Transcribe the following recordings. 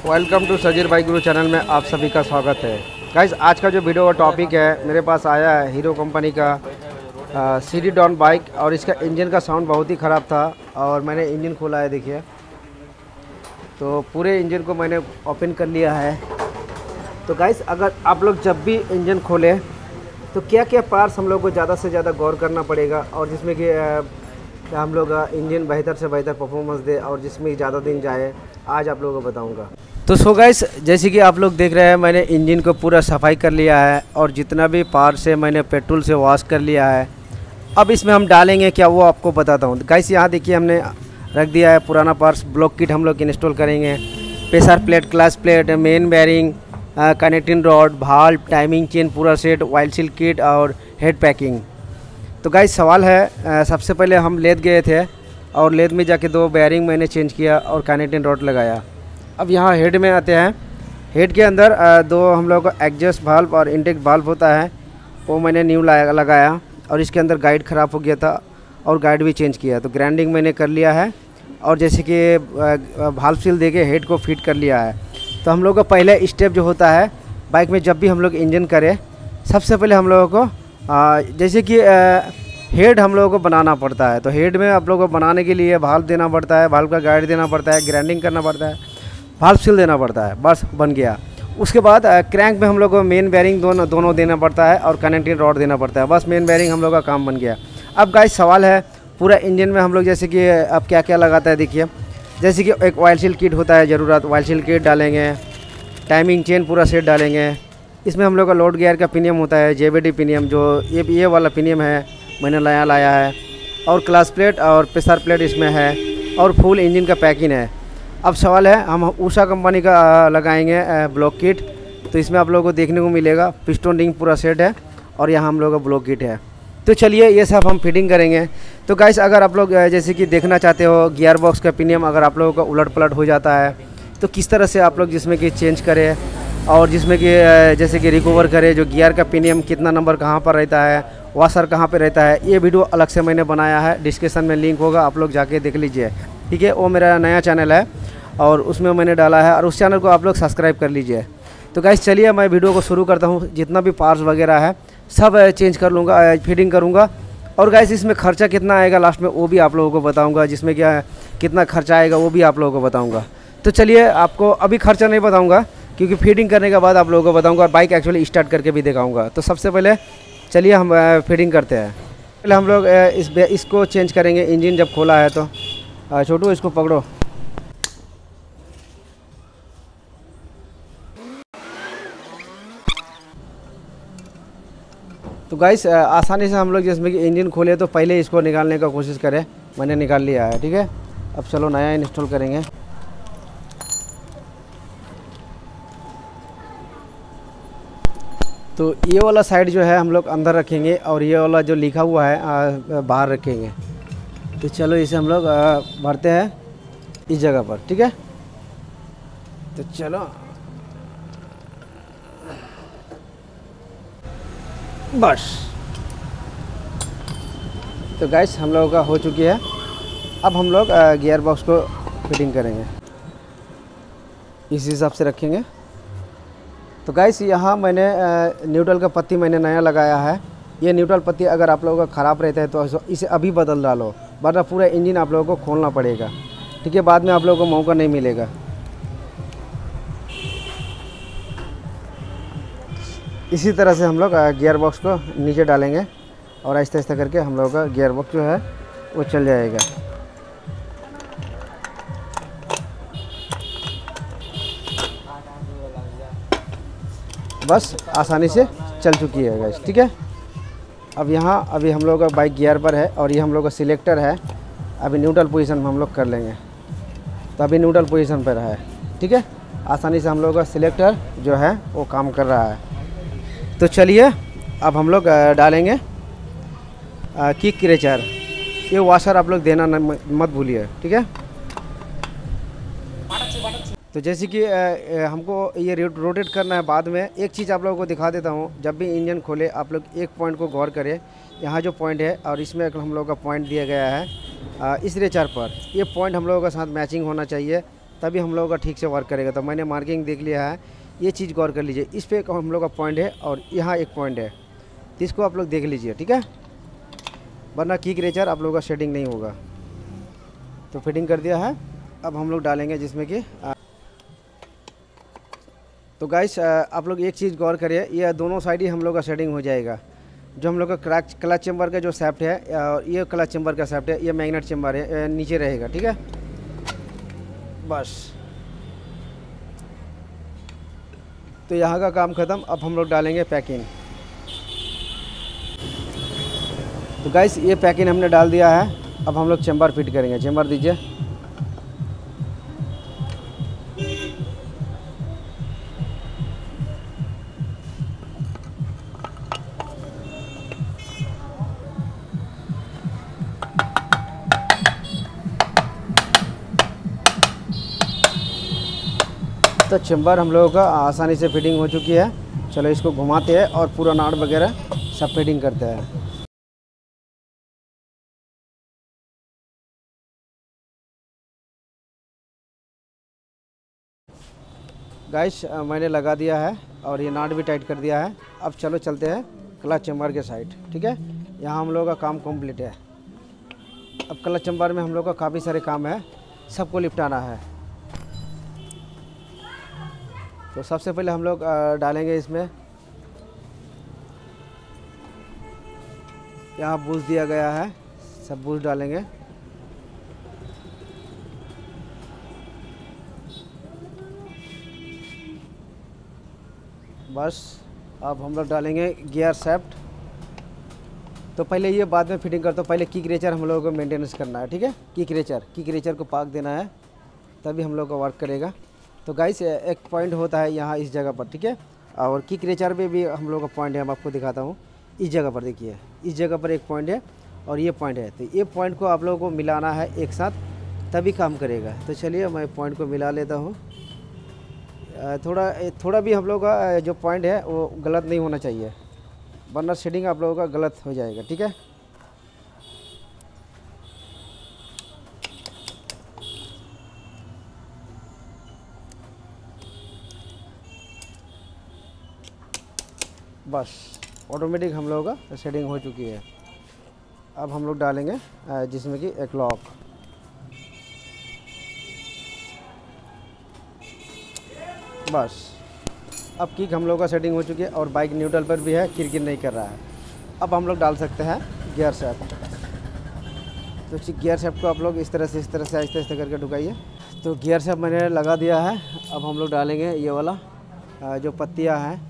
Welcome to Sajir बाई गुरु channel में आप सभी का स्वागत है। गाइज़ आज का जो वीडियो का टॉपिक है, मेरे पास आया है हीरो कंपनी का सी डी डॉन बाइक और इसका इंजन का साउंड बहुत ही ख़राब था और मैंने इंजन खोला है, देखिए। तो पूरे इंजन को मैंने ओपन कर लिया है। तो गाइज़ अगर आप लोग जब भी इंजन खोलें तो क्या क्या पार्ट्स हम लोग को ज़्यादा से ज़्यादा गौर करना पड़ेगा और जिसमें कि हम लोग इंजन बेहतर से बेहतर परफॉर्मेंस दे और जिसमें ज़्यादा दिन जाए, आज आप लोगों को बताऊँगा। तो सो गाइस जैसे कि आप लोग देख रहे हैं, मैंने इंजन को पूरा सफ़ाई कर लिया है और जितना भी पार्ट है मैंने पेट्रोल से वॉश कर लिया है, अब इसमें हम डालेंगे क्या वो आपको बताता हूँ। गाइस यहाँ देखिए हमने रख दिया है पुराना पार्ट्स ब्लॉक किट हम लोग इंस्टॉल करेंगे। Pressure plate class plate main bearing connecting rod valve timing chain पूरा सेट वाइल सिल किट और हेड पैकिंग तो गाइस सवाल है सबसे पहले हम लेद गए थे और लेद में जाके दो बैरिंग मैंने चेंज किया और कनेक्टिंग रॉड लगाया। अब यहाँ हेड में आते हैं। हेड के अंदर दो हम लोग का एग्जस्ट भाल्व और इंटेक भाल्व होता है, वो मैंने न्यू लगाया और इसके अंदर गाइड ख़राब हो गया था और गाइड भी चेंज किया। तो ग्राइंडिंग मैंने कर लिया है और जैसे कि भाल्व सील दे के हेड को फिट कर लिया है। तो हम लोग का पहला स्टेप जो होता है बाइक में जब भी हम लोग इंजन करें, सबसे पहले हम लोगों को आ, जैसे कि हेड हम लोगों को बनाना पड़ता है। तो हेड में आप लोगों को बनाने के लिए भाल्व देना पड़ता है भाल्व का गाइड देना पड़ता है ग्राइंडिंग करना पड़ता है भाल्व सील देना पड़ता है बस बन गया। उसके बाद क्रैंक में हम लोग को मेन बैरिंग दोनों दोनों देना पड़ता है और कनेक्टिंग रॉड देना पड़ता है। बस मेन बैरिंग हम लोग का काम बन गया। अब गाइस सवाल है पूरा इंजन में हम लोग जैसे कि अब क्या क्या लगाता है देखिए। जैसे कि एक ऑयल सील किट होता है ज़रूरत ऑयल सील किट डालेंगे टाइमिंग चेन पूरा सेट डालेंगे इसमें हम लोग का लोड गियर का पिनियम होता है जे पिनियम जो ये ये वाला पिनियम है, मैंने नया लाया है। और क्लास प्लेट और प्रेशर प्लेट इसमें है और फुल इंजन का पैकिंग है। अब सवाल है, हम ऊषा कंपनी का लगाएँगे ब्लॉक किट तो इसमें आप लोगों को देखने को मिलेगा पिस्टोन रिंग पूरा सेट है और यहाँ हम लोग का ब्लॉक किट है। तो चलिए, ये सब हम फिटिंग करेंगे। तो गाइस अगर आप लोग जैसे कि देखना चाहते हो गियर बॉक्स का पिनियम अगर आप लोगों का उलट पलट हो जाता है तो किस तरह से आप लोग जिसमें कि चेंज करें और जिसमें कि जैसे कि रिकवर करें, जो गियर का पिनियम कितना नंबर कहाँ पर रहता है वाशर कहाँ पर रहता है, ये वीडियो अलग से मैंने बनाया है। डिस्क्रिप्शन में लिंक होगा, आप लोग जाके देख लीजिए। ठीक है, वो मेरा नया चैनल है और उसमें मैंने डाला है और उस चैनल को आप लोग सब्सक्राइब कर लीजिए। तो गाइस चलिए मैं वीडियो को शुरू करता हूँ। जितना भी पार्ट्स वगैरह है, सब चेंज कर लूँगा फिटिंग करूँगा। और गाइस इसमें खर्चा कितना आएगा लास्ट में, वो भी आप लोगों को बताऊँगा। जिसमें क्या कितना खर्चा आएगा, वो भी आप लोगों को बताऊँगा। तो चलिए, आपको अभी खर्चा नहीं बताऊँगा। क्योंकि फीडिंग करने के बाद आप लोगों को बताऊँगा और बाइक एक्चुअली स्टार्ट करके भी दिखाऊँगा। तो सबसे पहले चलिए हम फीडिंग करते हैं। पहले हम लोग इस इसको चेंज करेंगे। इंजन जब खोला है तो छोटू इसको पकड़ो। तो गाइस आसानी से हम लोग जिसमें कि इंजन खोले तो पहले इसको निकालने का कोशिश करें। मैंने निकाल लिया है, ठीक है? अब चलो नया इंस्टॉल करेंगे। तो ये वाला साइड जो है हम लोग अंदर रखेंगे और ये वाला जो लिखा हुआ है बाहर रखेंगे। तो चलो इसे हम लोग भरते हैं इस जगह पर, ठीक है? तो चलो। बस। तो गैस हम लोगों का हो चुकी है। अब हम लोग गियर बॉक्स को फिटिंग करेंगे। इस हिसाब से रखेंगे। तो गैस यहाँ मैंने न्यूट्रल का पत्ती मैंने नया लगाया है। ये न्यूट्रल पत्ती अगर आप लोगों का ख़राब रहता है तो इसे अभी बदल डालो। वरना पूरा इंजन आप लोगों को खोलना पड़ेगा। ठीक है, बाद में आप लोगों को मौका नहीं मिलेगा। इसी तरह से हम लोग गियर बॉक्स को नीचे डालेंगे और आहिस्ता आहिस्ता करके हम लोगों का गियर बॉक्स जो है, वो चल जाएगा। बस आसानी से चल चुकी है गैस ठीक है? अब यहाँ, अभी हम लोग का बाइक गियर पर है और ये हम लोग का सिलेक्टर है। अभी न्यूट्रल पोजीशन में हम लोग कर लेंगे। तो अभी न्यूट्रल पोजीशन पर है, ठीक है? आसानी से हम लोग का सिलेक्टर जो है, वो काम कर रहा है। तो चलिए, अब हम लोग डालेंगे। किक क्रेचर ये वाशर आप लोग देना मत भूलिए, ठीक है? तो जैसे कि हमको ये रोटेट करना है बाद में। एक चीज़ आप लोगों को दिखा देता हूँ। जब भी इंजन खोले, आप लोग एक पॉइंट को गौर करें। यहाँ जो पॉइंट है और इसमें हम लोगों का पॉइंट दिया गया है इस रेचर पर, ये पॉइंट हम लोगों का साथ मैचिंग होना चाहिए, तभी हम लोगों का ठीक से वर्क करेगा। तो मैंने मार्किंग देख लिया है। ये चीज़ गौर कर लीजिए। इस पर हम लोग का पॉइंट है और यहाँ एक पॉइंट है। तो इसको आप लोग देख लीजिए, ठीक है? वरना की रेचर आप लोगों का शेडिंग नहीं होगा। तो फिटिंग कर दिया है। अब हम लोग डालेंगे जिसमें कि तो गाइस आप लोग एक चीज़ गौर करिए, ये दोनों साइड ही हम लोग का सेटिंग हो जाएगा। जो हम लोग का क्लच क्लच चैम्बर का जो सेफ्ट है और ये क्लच चैम्बर का सेफ्ट है, ये मैग्नेट चैम्बर है नीचे रहेगा, ठीक है? बस। तो यहाँ का काम ख़त्म, अब हम लोग डालेंगे पैकिंग तो गाइस ये पैकिंग हमने डाल दिया है, अब हम लोग चैम्बर फिट करेंगे। चैम्बर दीजिए। तो चैम्बर हम लोगों का, आसानी से फिटिंग हो चुकी है। चलो इसको घुमाते हैं और पूरा नाट वगैरह सब फिटिंग करते हैं। गाइस मैंने लगा दिया है और ये नाट भी टाइट कर दिया है। अब चलो चलते हैं क्लच चैम्बर के साइड ठीक है? यहाँ हम लोग का काम कंप्लीट है। अब क्लच चैम्बर में हम लोग का काफ़ी सारे काम है। सबको निपटाना है। तो सबसे पहले हम लोग डालेंगे इसमें। यहाँ बूझ दिया गया है, सब बूझ डालेंगे। बस, अब हम लोग डालेंगे गियर सेफ्ट तो पहले ये बाद में फिटिंग करते पहले किक रेचर हम लोगों को मेंटेनेंस करना है, ठीक है? किक रेचर किक रेचर को पाक देना है, तभी हम लोग का वर्क करेगा। तो गाइस एक पॉइंट होता है यहाँ इस जगह पर, ठीक है? और किक रेचर में भी हम लोग का पॉइंट है हम आपको दिखाता हूँ। इस जगह पर देखिए, इस जगह पर एक पॉइंट है और ये पॉइंट है। तो ये पॉइंट को आप लोगों को मिलाना है एक साथ, तभी काम करेगा। तो चलिए, मैं पॉइंट को मिला लेता हूँ। थोड़ा थोड़ा भी हम लोग का जो पॉइंट है, वो गलत नहीं होना चाहिए। वरना शेडिंग आप लोगों का गलत हो जाएगा, ठीक है? बस ऑटोमेटिक हम लोगों का सेटिंग हो चुकी है। अब हम लोग डालेंगे जिसमें कि एक लॉक बस, अब किक हम लोग का सेटिंग हो चुकी है और बाइक न्यूट्रल पर भी है, किरकिर नहीं कर रहा है। अब हम लोग डाल सकते हैं गियर सेप तो ठीक गियर सेप को आप लोग इस तरह से, इस तरह से, आहिस्ते आहिस्ते करके ढुकाइए। तो गियर सेप मैंने लगा दिया है। अब हम लोग डालेंगे ये वाला जो पत्तियाँ हैं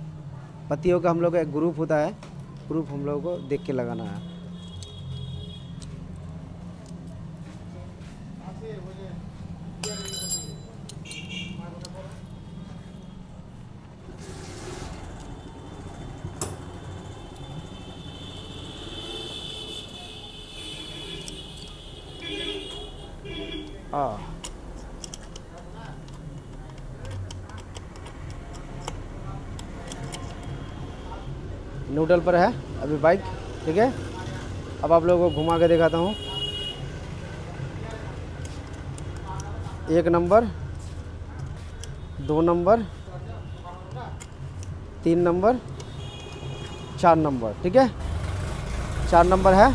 पत्तियों का हम लोग का एक ग्रुप होता है। ग्रुप हम लोगों को देख के लगाना हाँ। न्यूट्रल पर है अभी बाइक, ठीक है? अब आप लोगों को घुमा के दिखाता हूँ। एक नंबर, दो नंबर, तीन नंबर, चार नंबर, ठीक है? चार नंबर है।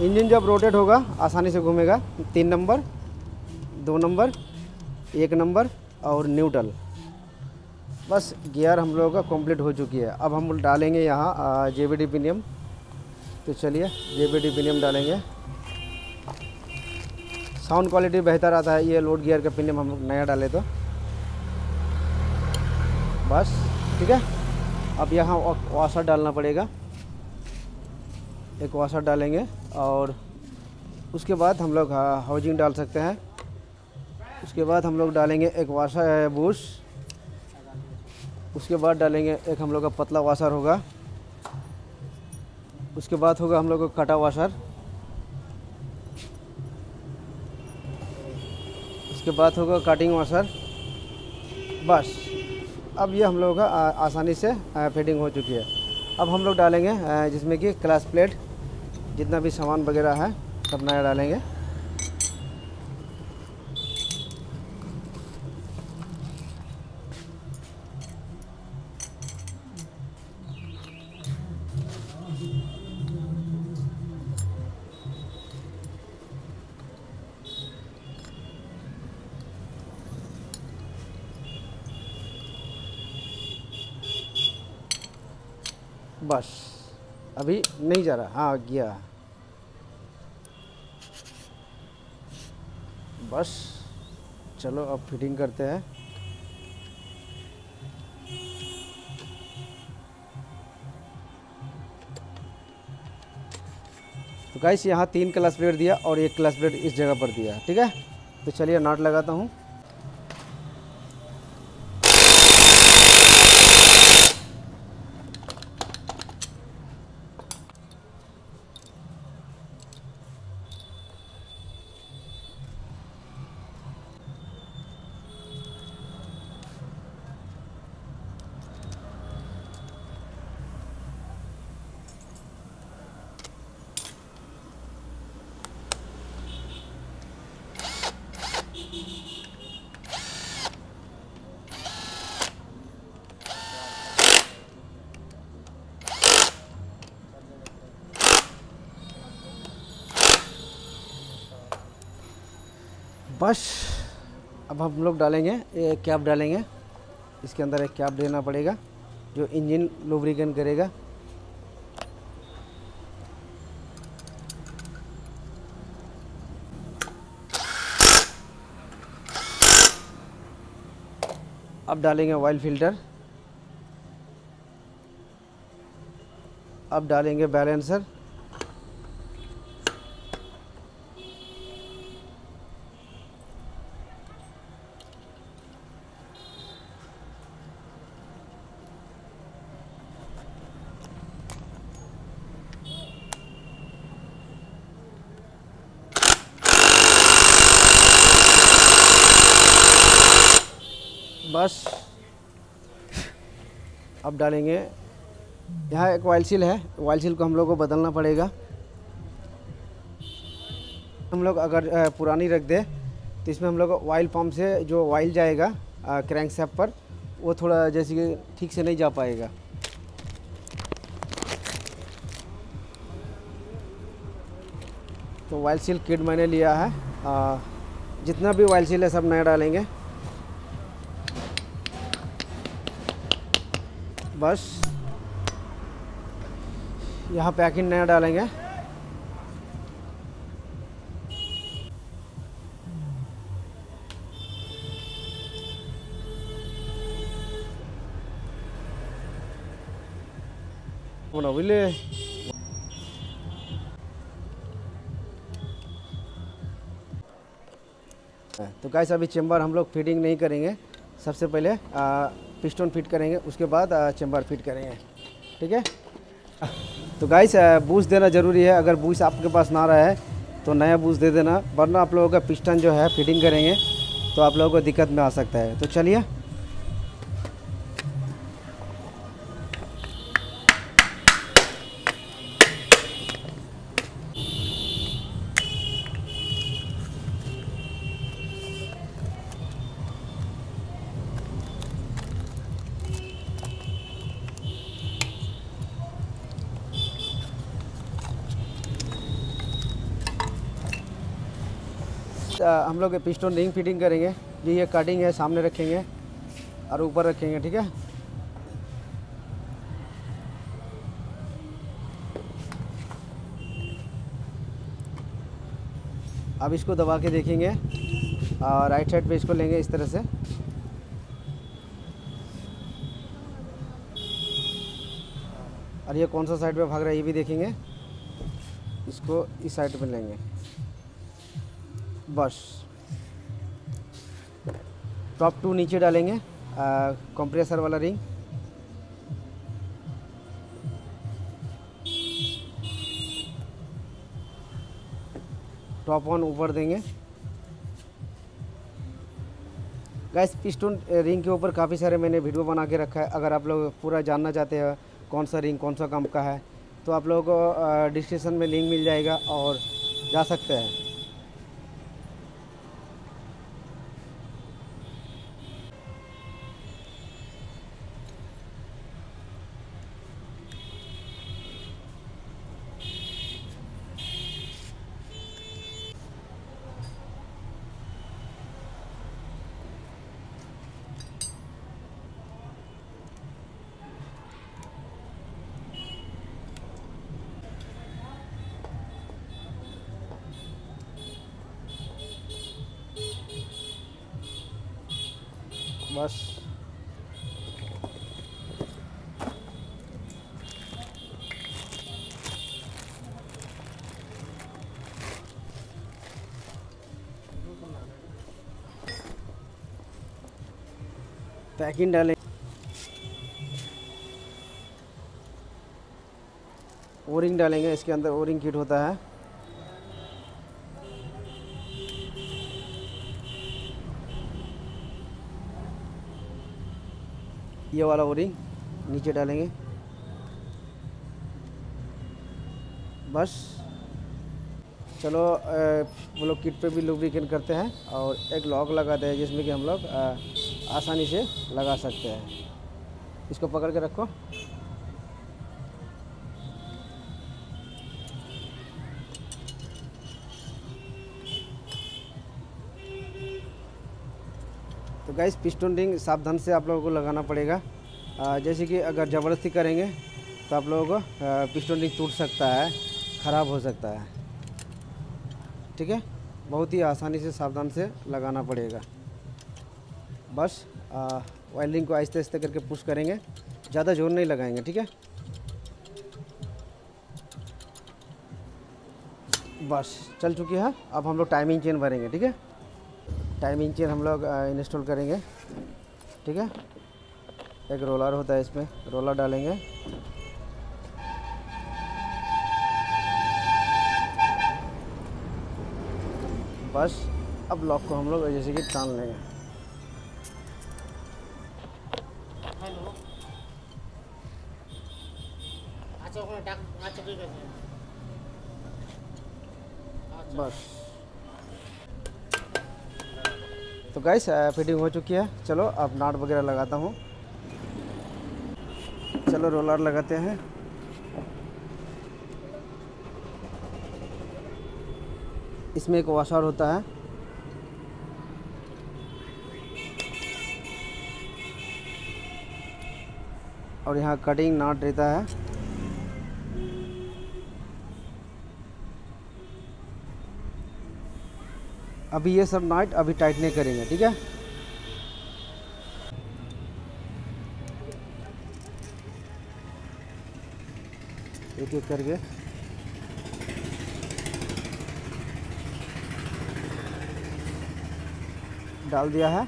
इंजन जब रोटेट होगा, आसानी से घूमेगा। तीन नंबर, दो नंबर, एक नंबर और न्यूट्रल बस गियर हम लोगों का कंप्लीट हो चुकी है। अब हम डालेंगे यहाँ जे बी डी पिनियम तो चलिए जे बी डी पिनियम डालेंगे। साउंड क्वालिटी बेहतर आता है, ये लोड गियर का पिनियम हम लोग नया डाले तो। बस, ठीक है? अब यहाँ वाशर डालना पड़ेगा। एक वाशर डालेंगे और उसके बाद हम लोग हाउजिंग डाल सकते हैं। उसके बाद हम लोग डालेंगे एक वाशर बूश उसके बाद डालेंगे एक हम लोग का पतला वाशर होगा। उसके बाद होगा हम लोग का कटा वाशर। उसके बाद होगा कटिंग वाशर बस, अब ये हम लोगों का आसानी से फिटिंग हो चुकी है। अब हम लोग डालेंगे जिसमें कि क्लास प्लेट जितना भी सामान वगैरह है, सब नया डालेंगे। अभी नहीं जा रहा। हाँ गया। बस, चलो अब फिटिंग करते हैं। तो गाइस यहाँ तीन क्लास प्लेट दिया और एक क्लास प्लेट इस जगह पर दिया, ठीक है? तो चलिए नॉट लगाता हूँ। बस, अब हम लोग डालेंगे एक कैप डालेंगे। इसके अंदर एक कैप देना पड़ेगा, जो इंजन लुब्रिकेंट करेगा। अब डालेंगे ऑयल फ़िल्टर अब डालेंगे बैलेंसर बस अब डालेंगे। यहाँ एक वाइल सील है। वाइल सील को हम लोग को बदलना पड़ेगा। हम लोग अगर पुरानी रख दे तो इसमें हम लोग ऑयल पंप से जो वाइल जाएगा क्रैंक सेप पर वो थोड़ा जैसे कि ठीक से नहीं जा पाएगा। तो वाइल सील किट मैंने लिया है। आ, जितना भी वाइल सील है सब नया डालेंगे। बस। यहाँ पैकिंग नया डालेंगे। bueno. तो गाइस अभी चेम्बर हम लोग फिटिंग नहीं करेंगे। सबसे पहले पिस्टन फिट करेंगे, उसके बाद चेम्बर फिट करेंगे। ठीक है? तो गाइस बूस देना ज़रूरी है। अगर बूस आपके पास ना रहा है तो नया बूस दे देना। वरना आप लोगों का पिस्टन जो है, फिटिंग करेंगे तो आप लोगों को दिक्कत में आ सकता है। तो चलिए हम लोग पिस्टन रिंग फिटिंग करेंगे। ये ये कटिंग है, सामने रखेंगे और ऊपर रखेंगे, ठीक है? अब इसको दबा के देखेंगे और राइट साइड पे इसको लेंगे इस तरह से। और ये कौन सा साइड पे भाग रहा है, ये भी देखेंगे। इसको इस साइड पे लेंगे। बस। टॉप टू नीचे डालेंगे। कंप्रेसर वाला रिंग टॉप वन ऊपर देंगे। गैस पिस्टन रिंग के ऊपर काफ़ी सारे मैंने वीडियो बना के रखा है। अगर आप लोग पूरा जानना चाहते हैं कौन सा रिंग कौन सा कम का है तो आप लोगों को डिस्क्रिप्शन में लिंक मिल जाएगा और जा सकते हैं। पैकिंग डालें। ओरिंग डालेंगे, इसके अंदर ओरिंग किट होता है। ये वाला ओरिंग नीचे डालेंगे। बस। चलो वो लोग किट पे भी लुब्रिकेट करते हैं और एक लॉक लगाते हैं जिसमें कि हम लोग आसानी से लगा सकते हैं। इसको पकड़ के रखो। तो गाइस पिस्टन रिंग सावधान से आप लोगों को लगाना पड़ेगा। जैसे कि अगर ज़बरदस्ती करेंगे तो आप लोगों को पिस्टन रिंग टूट सकता है, ख़राब हो सकता है। ठीक है? बहुत ही आसानी से सावधान से लगाना पड़ेगा। बस वायरिंग को आहिस्ते आहिस्ते करके पुश करेंगे। ज़्यादा ज़ोर नहीं लगाएँगे, ठीक है? बस, चल चुकी है। अब हम लोग टाइमिंग चेन भरेंगे, ठीक है? टाइमिंग चेन हम लोग इंस्टॉल करेंगे, ठीक है? एक रोलर होता है इसमें रोलर डालेंगे। बस, अब लॉक को हम लोग जैसे कि टान लेंगे। बस। तो गाइस फिटिंग हो चुकी है। चलो, अब नाट वगैरह लगाता हूँ। चलो रोलर लगाते हैं। इसमें एक वॉशर होता है। और यहाँ कटिंग नाट रहता है। अभी ये सब नाइट अभी टाइट नहीं करेंगे, ठीक है? एक एक करके। डाल दिया है।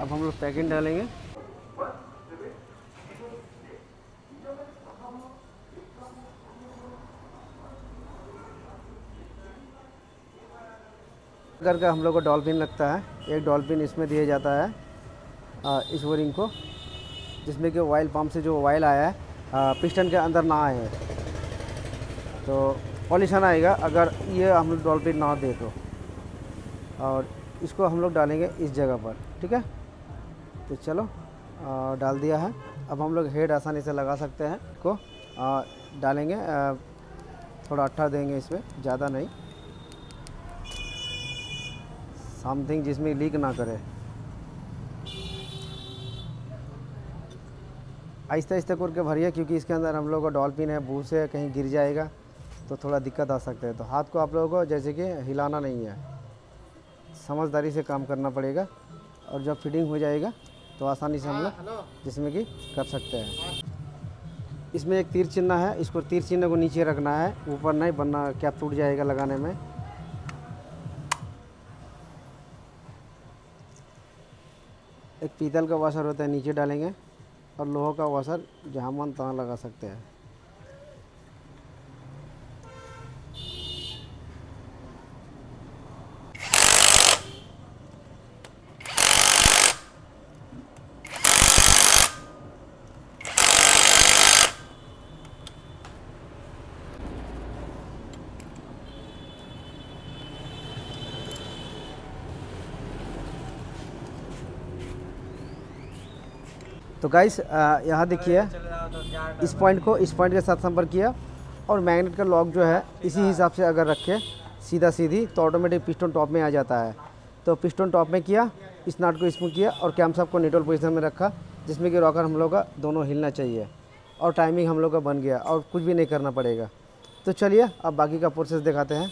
अब हम लोग पैकिंग डालेंगे। करके हम लोग को डॉल्फिन लगता है। एक डॉल्फिन इसमें दिया जाता है आ, इस वोरिंग को जिसमें कि ऑयल पम्प से जो ऑयल आया है पिस्टन के अंदर ना आए। तो पॉल्यूशन आएगा अगर ये हम लोग डॉल्फिन ना दे तो। और इसको हम लोग डालेंगे इस जगह पर ठीक है? तो चलो आ, डाल दिया है। अब हम लोग हेड आसानी से लगा सकते हैं को आ, डालेंगे आ, थोड़ा अट्ठा देंगे इसमें ज़्यादा नहीं। समथिंग जिसमें लीक ना करे। आहिस्ते आहिस्ते करके भरिए क्योंकि इसके अंदर हम लोग का डॉल्फिन है भूस है कहीं गिर जाएगा तो थोड़ा दिक्कत आ सकता है। तो हाथ को आप लोगों को जैसे कि हिलाना नहीं है। समझदारी से काम करना पड़ेगा और जब फिटिंग हो जाएगा तो आसानी से हम लोग जिसमें कि कर सकते हैं। इसमें एक तीर चिन्ह है इसको तीर चिन्ह को नीचे रखना है ऊपर नहीं बनना कैप टूट जाएगा लगाने में। एक पीतल का वाशर होता है, नीचे डालेंगे और लोहा का वाशर जहाँ मन तहाँ लगा सकते हैं। तो गाइस यहाँ देखिए, इस पॉइंट को, इस पॉइंट के साथ संपर्क किया और मैग्नेट का लॉक जो है, इसी हिसाब से अगर रखे सीधा सीधी तो ऑटोमेटिक पिस्टन टॉप में आ जाता है। तो पिस्टन टॉप में किया, इस नाट को इसमें किया और कैम साहब को न्यूट्रल पोजीशन में रखा, जिसमें कि रॉकर हम लोग का दोनों हिलना चाहिए और टाइमिंग हम लोग का बन गया और कुछ भी नहीं करना पड़ेगा। तो चलिए, अब बाकी का प्रोसेस दिखाते हैं।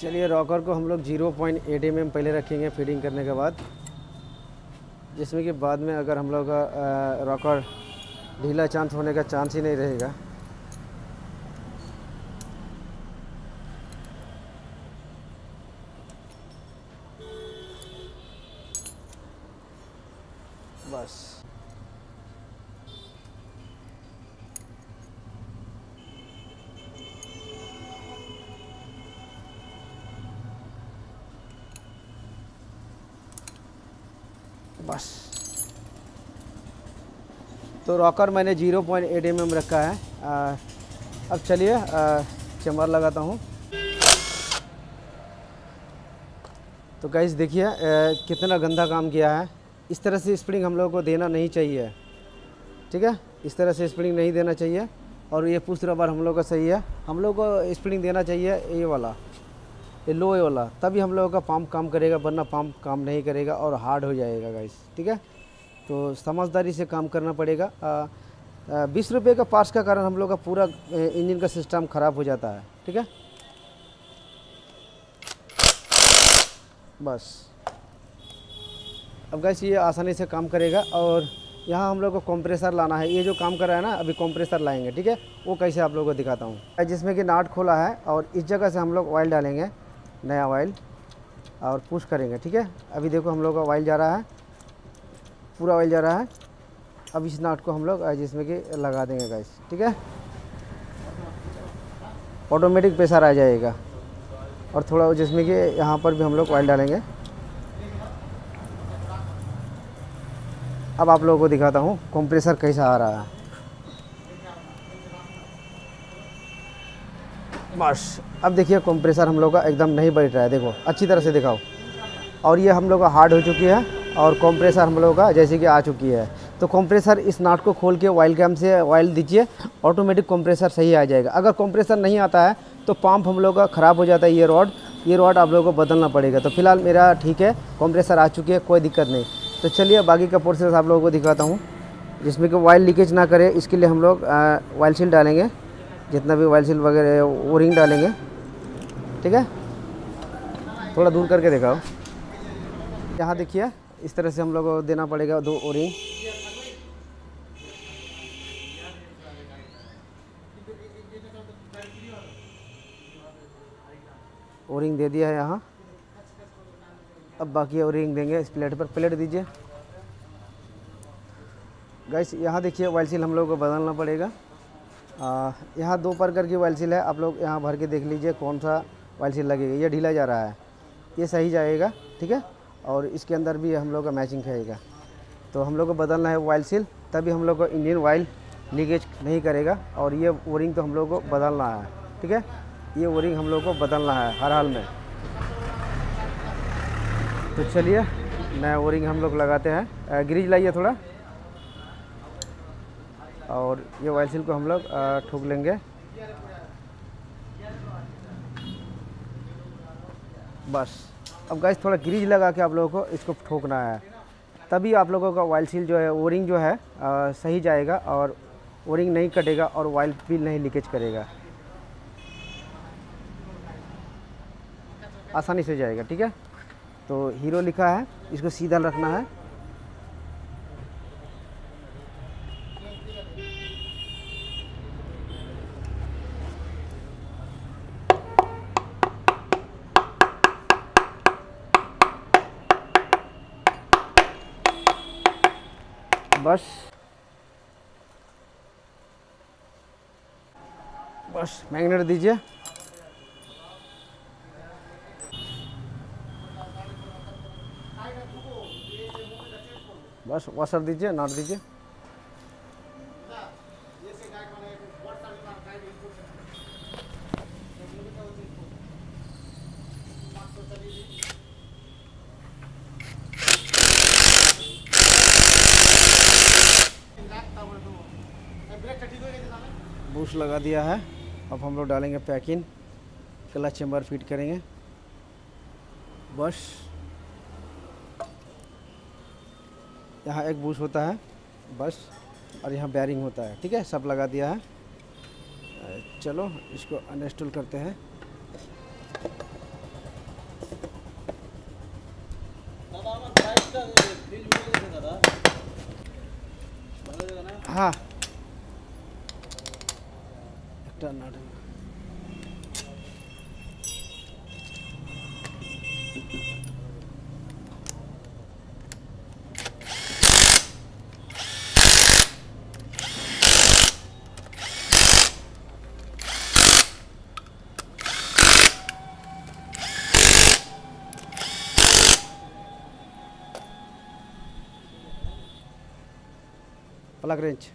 चलिए रॉकर को हम लोग ज़ीरो पॉइंट एट एम पहले रखेंगे फीडिंग करने के बाद। जिसमें कि बाद में अगर हम लोग का रॉकर ढीला चांस होने का चांस ही नहीं रहेगा। बस। बस। तो रॉकर मैंने 0.8 पॉइंट mm रखा है। आ, अब चलिए चमर लगाता हूँ। तो गैस देखिए कितना गंदा काम किया है। इस तरह से स्प्रिंग हम लोग को देना नहीं चाहिए। ठीक है? इस तरह से स्प्रिंग नहीं देना चाहिए। और ये पुश रबर हम लोग का सही है। हम लोग को स्प्रिंग देना चाहिए ये वाला। ये लो वाला, तभी हम लोगों का पंप काम करेगा, वरना पंप काम नहीं करेगा और हार्ड हो जाएगा गाइस ठीक है? तो समझदारी से काम करना पड़ेगा। बीस रुपये का पार्ट्स का कारण हम लोग का पूरा इंजन का सिस्टम ख़राब हो जाता है, ठीक है? बस। अब गैस ये आसानी से काम करेगा और यहाँ हम लोग को कंप्रेसर लाना है। ये जो काम कर रहा है ना, अभी कंप्रेसर लाएँगे, ठीक है? वो कैसे आप लोगों को दिखाता हूँ। जिसमें कि नाट खोला है और इस जगह से हम लोग ऑयल डालेंगे। नया ऑयल और पुश करेंगे, ठीक है? अभी देखो हम लोग का ऑयल जा रहा है। पूरा ऑयल जा रहा है। अब इस नाट को हम लोग जिसमें कि लगा देंगे गैस ठीक है? ऑटोमेटिक प्रेशर आ जाएगा। और थोड़ा जिसमें कि यहाँ पर भी हम लोग ऑयल डालेंगे। अब आप लोगों को दिखाता हूँ कंप्रेसर कैसा आ रहा है। बस अब देखिए कंप्रेसर हम लोग का एकदम नहीं बैठ रहा है। देखो, अच्छी तरह से दिखाओ। और ये हम लोग का हार्ड हो चुकी है और कंप्रेसर हम लोग का जैसे कि आ चुकी है। तो कंप्रेसर इस नाट को खोल के ऑयल कैम से ऑयल दीजिए। ऑटोमेटिक कंप्रेसर सही आ जाएगा। अगर कंप्रेसर नहीं आता है तो पंप हम लोग का ख़राब हो जाता है ये रॉड ये रॉड आप लोगों को बदलना पड़ेगा। तो फ़िलहाल मेरा ठीक है कंप्रेसर आ चुकी है, कोई दिक्कत नहीं। तो चलिए, बाकी का प्रोसेस आप लोगों को दिखाता हूँ। जिसमें कि ऑयल लीकेज ना करे, इसके लिए हम लोग ऑयल सील डालेंगे। जितना भी ऑयल सील वगैरह वो रिंग डालेंगे। ठीक है? थोड़ा दूर करके दिखाओ। यहाँ देखिए, इस तरह से हम लोग को देना पड़ेगा दो ओ ओरिंग ओरिंग दे दिया है यहाँ। अब बाकी ओरिंग देंगे इस प्लेट पर। प्लेट दीजिए। गैस यहाँ देखिए वाइल सील हम लोग को बदलना पड़ेगा। यहाँ दो प्रकार की वाइल सील है। आप लोग यहाँ भर के देख लीजिए कौन सा वाइल सील लगेगा। ये ढीला जा रहा है। ये सही जाएगा, ठीक है? और इसके अंदर भी हम लोग का मैचिंग रहेगा तो हम लोग को बदलना है वाइल सील, तभी हम लोग को इंडियन वाइल लीकेज नहीं करेगा। और ये वोरिंग तो हम लोग को बदलना है, ठीक है? ये वोरिंग हम लोग को बदलना है हर हाल में। तो चलिए नया वोरिंग हम लोग लगाते हैं। ग्रीज लाइए थोड़ा। और ये वाइल सील को हम लोग ठोक लेंगे। बस। अब गैस थोड़ा ग्रीज लगा के आप लोगों को इसको ठोकना है। तभी आप लोगों का वाइल सील जो है ओरिंग जो है आ, सही जाएगा और ओरिंग नहीं कटेगा और वाइल भी नहीं लीकेज करेगा। आसानी से जाएगा ठीक है? तो हीरो लिखा है इसको सीधा रखना है। बस मैग्नेट दीजिए। बस वॉशर दीजिए नॉट दीजिए। बूस्ट लगा दिया है। अब हम लोग डालेंगे पैकिंग क्लच चैम्बर फिट करेंगे। बस। यहाँ एक बूस्ट होता है। बस। और यहाँ बैरिंग होता है। ठीक है? सब लगा दिया है। चलो, इसको अनइंस्टॉल करते हैं। হ্যাঁ danado. Fala grande.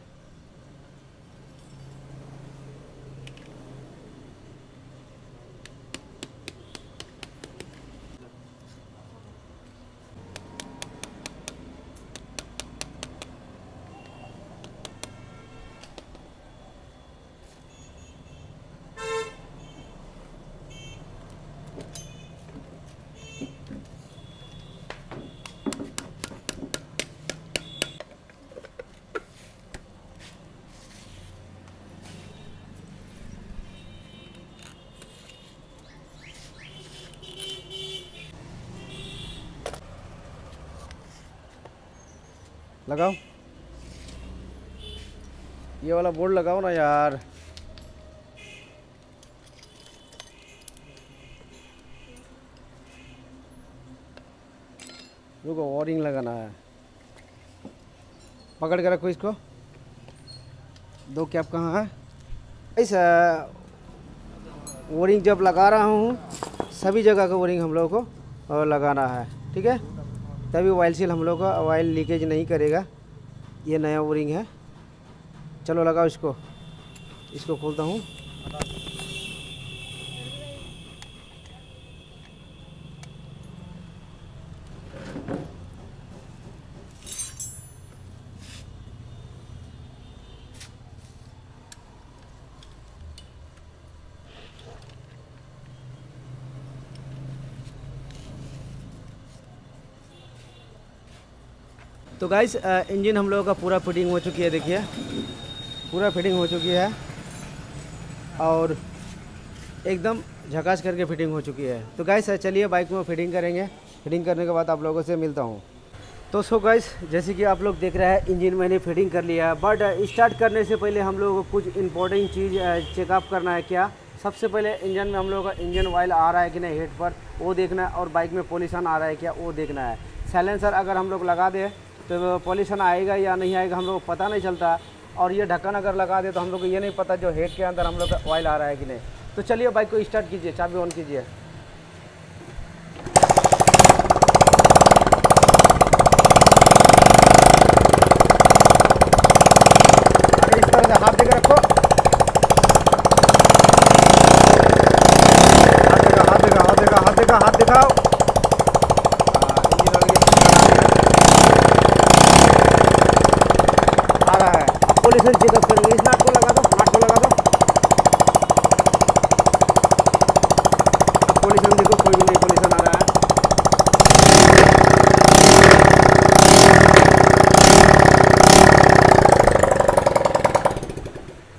लगाओ। ये वाला बोर्ड लगाओ ना यार। रुको वारिंग लगाना है। पकड़ के रखो इसको। दो कैप कहाँ है? ऐसा वोरिंग जब लगा रहा हूँ, सभी जगह का वोरिंग हम लोगों को लगाना है। ठीक है? तभी ऑयल सील हम लोग का ऑयल लीकेज नहीं करेगा। ये नया ओरिंग है। चलो लगाओ इसको। इसको खोलता हूँ। तो गाइस इंजन हम लोगों का पूरा फिटिंग हो चुकी है, देखिए। पूरा फिटिंग हो चुकी है और एकदम झकास करके फिटिंग हो चुकी है। तो गाइस चलिए बाइक में फिटिंग करेंगे। फिटिंग करने के बाद आप लोगों से मिलता हूँ। तो सो गाइस जैसे कि आप लोग देख रहे हैं इंजन मैंने फिटिंग कर लिया है। बट स्टार्ट करने से पहले हम लोगों को कुछ इंपॉर्टेंट चीज़ चेकअप करना है क्या? सबसे पहले इंजन में हम लोगों का इंजन ऑयल आ रहा है कि नहीं हेड पर? वो देखना है और बाइक में पोल्यूशन आ रहा है क्या? वो देखना है। साइलेंसर अगर हम लोग लगा दें तो पॉल्यूशन आएगा या नहीं आएगा हम लोग को पता नहीं चलता। और ये ढक्कन अगर लगा दे तो हम लोग को ये नहीं पता जो हेड के अंदर हम लोग का ऑयल आ रहा है कि नहीं। तो चलिए बाइक को स्टार्ट कीजिए, चाबी ऑन कीजिए अरे इस तरह से हाथ देकर रखो हाथ दिखा हाथ दिखा हाथ दिखा हाथ दिखा हाथ दिखाओ आ रहा है अब पोल्यूशन चेकअप करेंगे इस नाट को लगा दो नाट को लगा दो पोल्यूशन देखो कोई भी नहीं पोल्यूशन आ रहा है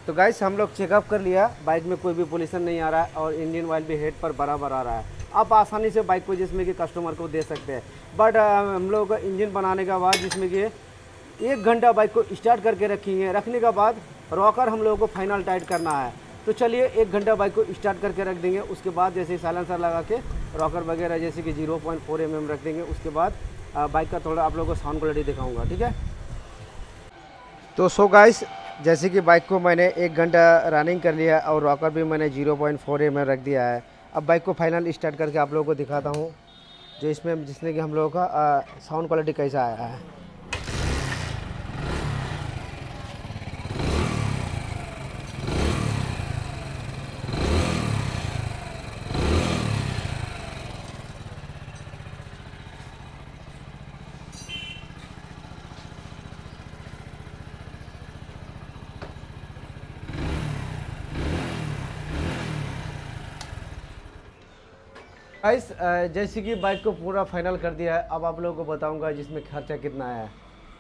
तो गाइस हम लोग चेकअप कर लिया। बाइक में कोई भी पोल्यूशन नहीं आ रहा है और इंजन ऑयल भी हेड पर बराबर आ रहा है। आप आसानी से बाइक को जिसमें कि कस्टमर को दे सकते हैं। बट हम लोग इंजन बनाने के बाद जिसमें कि एक घंटा बाइक को स्टार्ट करके रखेंगे रखने के बाद रॉकर हम लोगों को फाइनल टाइट करना है। तो चलिए एक घंटा बाइक को स्टार्ट करके रख देंगे। उसके बाद जैसे साइलेंसर लगा के रॉकर वगैरह जैसे कि ज़ीरो पॉइंट फोर एम रख देंगे। उसके बाद बाइक का थोड़ा आप लोगों को साउंड क्वालिटी दिखाऊँगा, ठीक है? तो सो गाइस जैसे कि बाइक को मैंने एक घंटा रनिंग कर लिया और रॉकर भी मैंने ज़ीरो पॉइंट फोर एम रख दिया है। अब बाइक को फाइनल स्टार्ट करके आप लोगों को दिखाता हूँ, जो इसमें जिसने कि हम लोगों का साउंड क्वालिटी कैसा आया है गाइस जैसे कि बाइक को पूरा फाइनल कर दिया है। अब आप लोगों को बताऊँगा जिसमें खर्चा कितना आया है।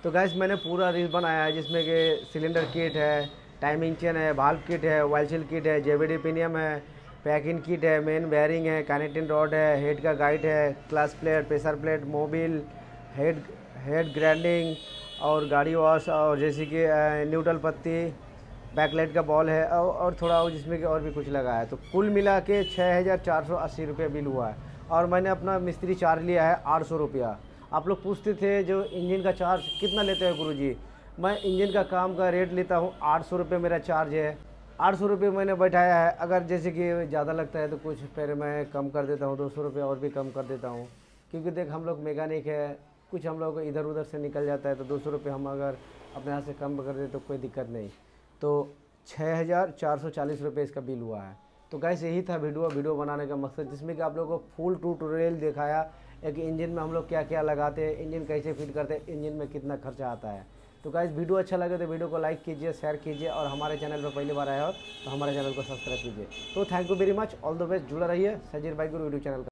तो गैस मैंने पूरा रील बनाया है जिसमें कि सिलेंडर किट है टाइमिंग चेन है भाल्व किट है वाइलसिल किट है जेवीडी पिनियम है पैकिंग किट है मेन बेयरिंग है कनेक्टिंग रॉड है हेड का गाइड है class plate pressure plate Mobil head head grinding और गाड़ी वॉश और जैसे कि न्यूट्रल पत्ती बैकलाइट का बॉल है और, थोड़ा जिसमें कि और भी कुछ लगा है। तो कुल मिला के छः हज़ार चार सौ अस्सी रुपये बिल हुआ है। और मैंने अपना मिस्त्री चार्ज लिया है आठ सौ रुपया। आप लोग पूछते थे जो इंजन का चार्ज कितना लेते हैं गुरु जी मैं इंजन का काम का रेट लेता हूँ, आठ सौ रुपये मेरा चार्ज है। आठ सौ रुपये मैंने बैठाया है। अगर जैसे कि ज़्यादा लगता है तो कुछ फिर मैं कम कर देता हूँ, दो सौ रुपये और भी कम कर देता हूँ। क्योंकि देख, हम लोग मैकेनिक है। कुछ हम लोग इधर उधर से निकल जाता है तो दो सौ रुपये हम अगर अपने यहाँ से कम कर दे तो कोई दिक्कत नहीं। तो छः हज़ार चार सौ चालीस रुपये इसका बिल हुआ है। तो गैस यही था वीडियो वीडियो बनाने का मकसद, जिसमें कि आप लोगों को फुल ट्यूटोरियल दिखाया, एक इंजन में हम लोग क्या क्या लगाते हैं इंजन कैसे फिट करते हैं इंजन में कितना खर्चा आता है। तो गाइस वीडियो अच्छा लगे तो वीडियो को लाइक कीजिए शेयर कीजिए और हमारे चैनल पर पहली बार आया हो तो हमारे चैनल को सब्सक्राइब कीजिए। तो thank you very much all the best जुड़ा रहिए सजीर भाई गुरु यूट्यूब चैनल